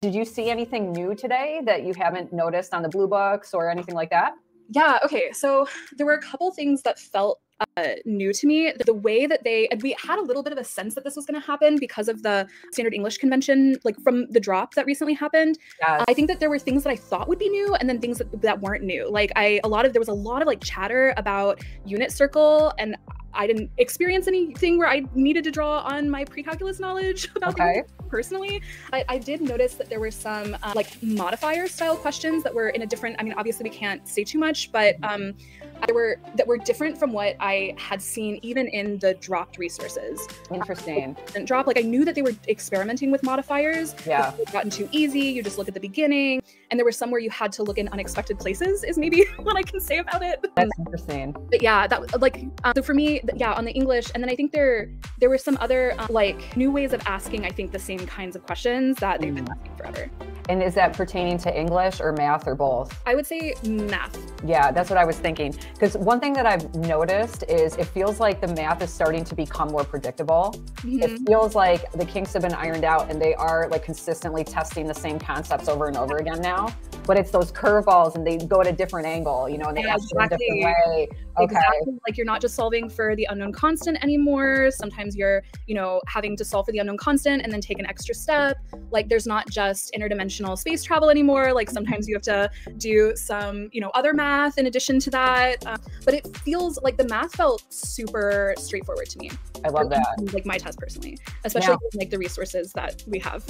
Did you see anything new today that you haven't noticed on the Bluebooks or anything like that? Yeah, okay. So there were a couple things that felt uh, new to me. The way that they, and we had a little bit of a sense that this was going to happen because of the standard English convention, like from the drop that recently happened. Yes. I think that there were things that I thought would be new and then things that, that weren't new. Like I, a lot of, there was a lot of like chatter about unit circle and I didn't experience anything where I needed to draw on my pre-calculus knowledge about Okay. personally. I, I did notice that there were some uh, like modifier style questions that were in a different. I mean, obviously we can't say too much, but um, were that were different from what I had seen even in the dropped resources. Interesting. And drop like I knew that they were experimenting with modifiers. Yeah. It gotten too easy. You just look at the beginning, and there were some where you had to look in unexpected places. Is maybe what I can say about it. That's interesting. but yeah that like um, so for me yeah on the english and then i think there there were some other um, like new ways of asking i think the same kinds of questions that they've been Mm. asking forever And is that pertaining to English or math or both? i would say math Yeah, that's what I was thinking. Because one thing that I've noticed is it feels like the math is starting to become more predictable. Mhm. It feels like the kinks have been ironed out and they are like consistently testing the same concepts over and over again now. But it's those curveballs and they go at a different angle, you know, and they Yeah, ask you in a different way. Okay. Exactly. Like you're not just solving for the unknown constant anymore. Sometimes you're, you know, having to solve for the unknown constant and then take an extra step. Like there's not just interdimensional space travel anymore. Like sometimes you have to do some, you know, other math in addition to that. Uh, but it feels like the math felt super straightforward to me. I love that. Like my test personally, especially like the resources that we have.